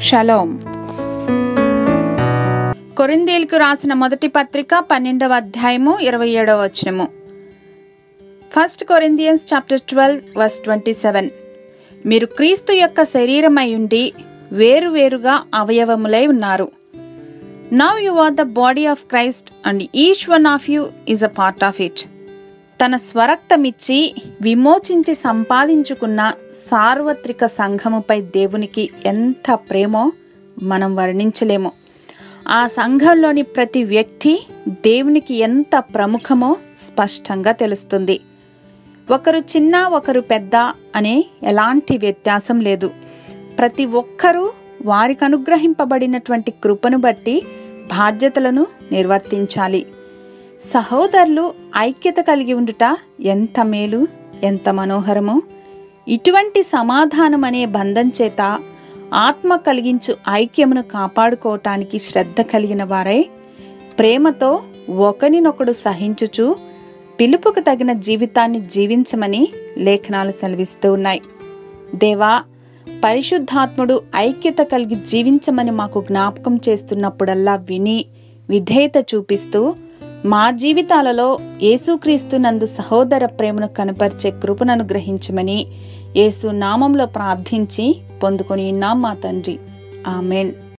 Shalom కొరిందీలకు రాసిన మొదటి పత్రిక పన్నెండవ అధ్యాయము ఇరవై ఏడవ వచనము. First Corinthians chapter twelve verse twenty seven మీరు క్రీస్తు యొక్క శరీరమై ఉండి వేరువేరుగా అవయవములై ఉన్నారు. Now you are the body of Christ and each one of you is a part of it తన స్వరక్తమిచ్చి విమోచించి సంపాదించుకున్న సార్వత్రిక సంఘముపై దేవునికి ఎంత ప్రేమో మనం వర్ణించలేము. ఆ సంఘంలోని ప్రతి వ్యక్తి దేవునికి ఎంత ప్రముఖమో స్పష్టంగా తెలుస్తుంది. ఒకరు చిన్న ఒకరు పెద్ద అనే ఎలాంటి వ్యత్యాసం లేదు. ప్రతి ఒక్కరూ వారికి అనుగ్రహింపబడినటువంటి కృపను బట్టి బాధ్యతలను నిర్వర్తించాలి. సహోదరులు ఐక్యత కలిగి ఉండుట ఎంత మేలు ఎంత మనోహరమో. ఇటువంటి సమాధానం అనే బంధం చేత ఆత్మ కలిగించు ఐక్యమును కాపాడుకోవటానికి శ్రద్ధ కలిగిన వారై. ప్రేమతో ఒకరినొకడు సహించుచు పిలుపుకు తగిన జీవితాన్ని జీవించమని లేఖనాలు సెలవిస్తూ ఉన్నాయి. దేవా పరిశుద్ధాత్ముడు ఐక్యత కలిగి జీవించమని మాకు జ్ఞాపకం చేస్తున్నప్పుడల్లా విని విధేయత చూపిస్తూ మా జీవితాలలో యేసుక్రీస్తునందు సహోదర ప్రేమను కనపరిచే కృపను అనుగ్రహించమని యేసు నామంలో ప్రార్థించి పొందుకొని ఉన్నాం మా తండ్రి. ఆమెన్.